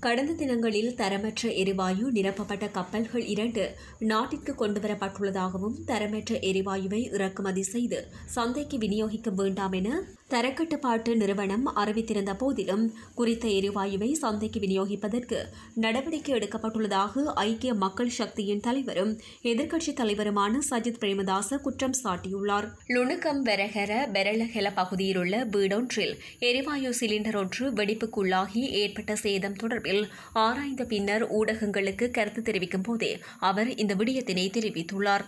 கடந்த தினங்களில் தரமற்ற எரிவாயு நிரப்பப்பட்ட கப்பல்கள் இரண்டு நாட்டிற்கு கொண்டுவரப்பட்டுள்ளதாகவும் தரமற்ற எரிவாயுவை இறக்குமதி செய்து சந்தைக்கு விநியோகிக்க வேண்டாம் என தரக்கட்டுப்பாட்டு நிறுவனம் அறிவித்திருந்த போதிலும் குறித்த எரிவாயுவை சந்தைக்கு விநியோகிப்பதற்கு நடவடிக்கை எடுக்கப்பட்டுள்ளதாக ஐக்கிய மக்கள் சக்தியின் தலைவரும் எதிர்க்கட்சித் தலைவருமான சஜித் பிரேமதாச குற்றம் சாட்டியுள்ளார். லுணுக்கம் வெரகர பெரலஹெல பகுதியிலுள்ள வீடொன்றில் எரிவாயு சிலிண்டர் ஒன்று வெடிப்புக்குள்ளாகி ஏற்பட்ட சேதம் தொடர்பில் ஆராய்ந்த பின்னர் ஊடகங்களுக்கு கருத்து தெரிவிக்கும் போதே அவர் இந்த விடயத்தினை தெரிவித்துள்ளார்.